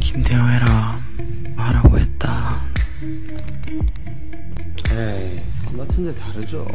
김대영 해라. 하라고 했다. 에이, 스마트인데 다르죠.